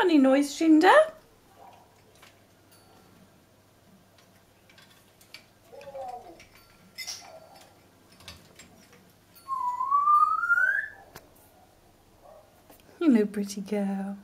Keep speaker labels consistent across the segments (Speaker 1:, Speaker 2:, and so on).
Speaker 1: Funny noise, Shinda. You know, pretty girl.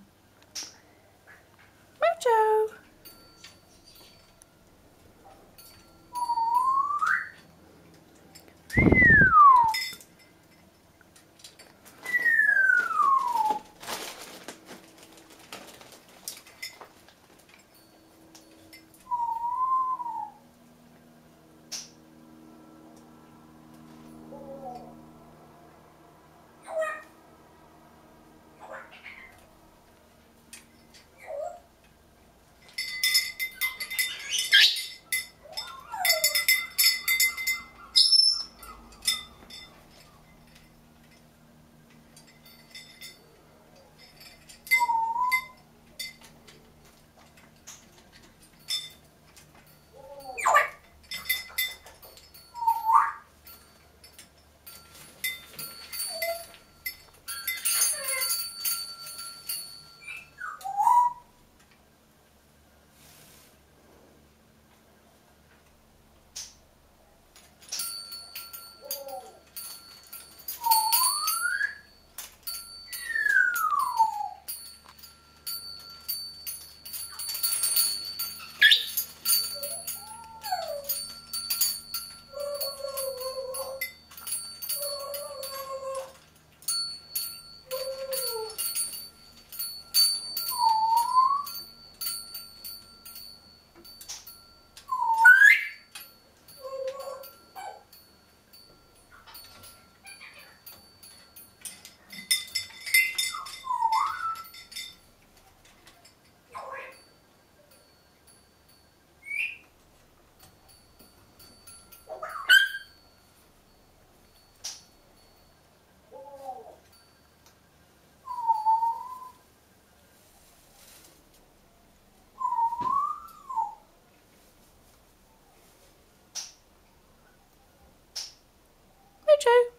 Speaker 1: Mojo.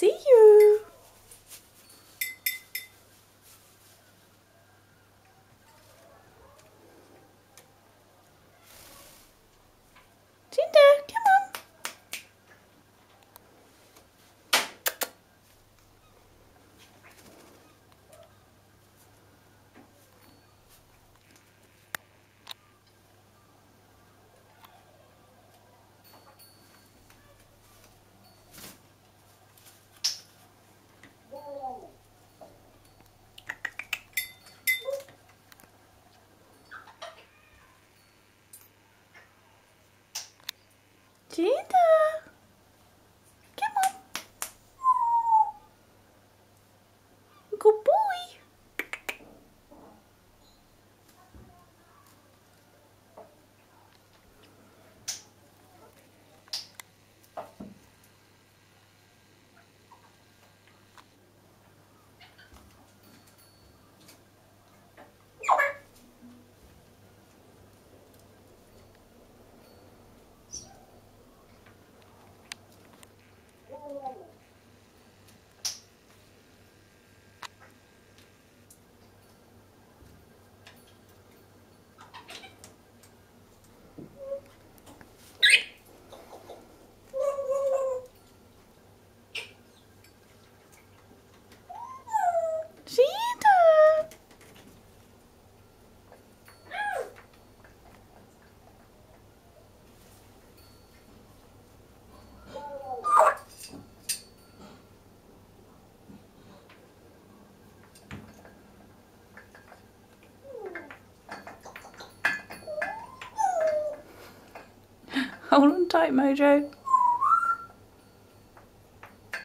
Speaker 1: See you. Jinda, come on. Hold on tight, Mojo.